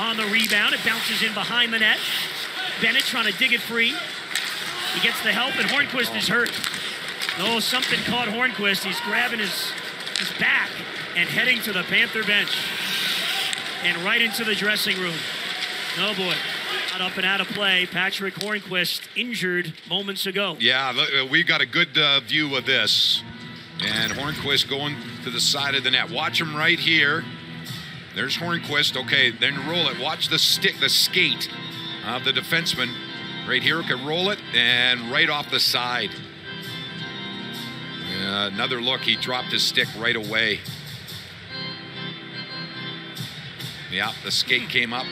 on the rebound. It bounces in behind the net. Bennett trying to dig it free. He gets the help, and Hornqvist is hurt. Oh, something caught Hornqvist. He's grabbing his, his back and heading to the Panther bench and right into the dressing room. Oh boy. Not up and out of play. Patric Hornqvist injured moments ago. Yeah, uh, we got a good uh, view of this. And Hornqvist going to the side of the net. Watch him right here. There's Hornqvist. Okay, then roll it. Watch the stick, the skate of the defenseman. Right here, can roll it and right off the side. Uh, another look. He dropped his stick right away. Yeah, the skate came up.